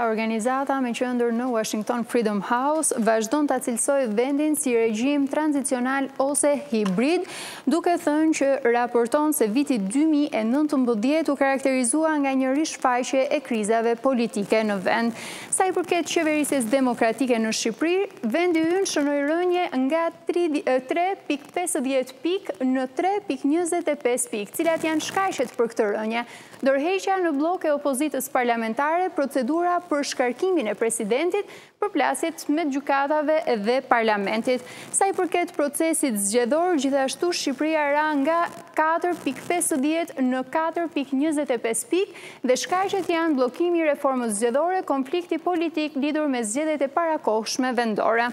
Organizata me qendër në Uashington Freedom House vazhdon ta cilësojë vendin si regjim tranzicional ose hibrid, duke thënë që raporton se viti dy mijë e nëntëmbëdhjetë u karakterizua nga një rishfaqje e krizave politike në vend. Sa i përket qeverisjes demokratike në Shqipëri, vendi ynë shënoi rënie nga tre pikë pesëdhjetë pikë në tre pikë njëzet e pesë pikë, cilat janë shkaqet për këtë rënie, Dorëheqja në bllok e opozitës parlamentare, procedura për shkarkimin e presidentit, përplasjet mes gjykatave dhe parlamentit. Sa i përket procesit zgjedhor, gjithashtu Shqipëria ra nga katër pikë pesëdhjetë në katër pikë njëzet e pesë pikë dhe shkaqet janë bllokimi i reformës zgjedhore, konflikti politik lidhur me zgjedhjet e parakohshme vendore.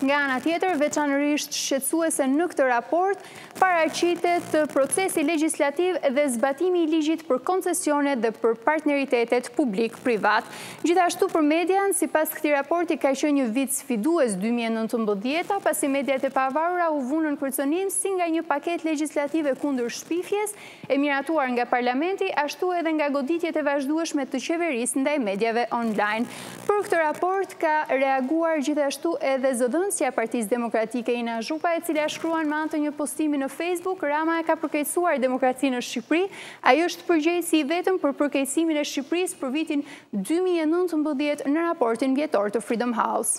Nga ana tjetër, veçanërisht shqetësuese në këtë raport, paraqitet procesi legjislativ dhe zbatimi i ligjit për koncesionet dhe për partneritetet publik-privat. Gjithashtu për median, sipas këtij raporti ka qenë një vit sfidues dy mijë e nëntëmbëdhjeta, pasi mediat e pavarura u vunë në kërcënim si nga një paketë legjislative kundër shpifjes, e miratuar nga parlamenti ashtu edhe nga goditjet e vazhdueshme të qeverisë ndaj mediave online. Për këtë raport ka reaguar gjithashtu edhe zëdhënësja e Partisë Demokratike Ina Zhupa, e cila shkruan me anë të një postimi në Facebook, Rama e ka përkeqësuar demokracinë në Shqipëri, ai është përgjegjësi i vetëm për përkeqësimin e Shqipërisë për vitin dy mijë e nëntëmbëdhjetë në raportin vjetor të Freedom House.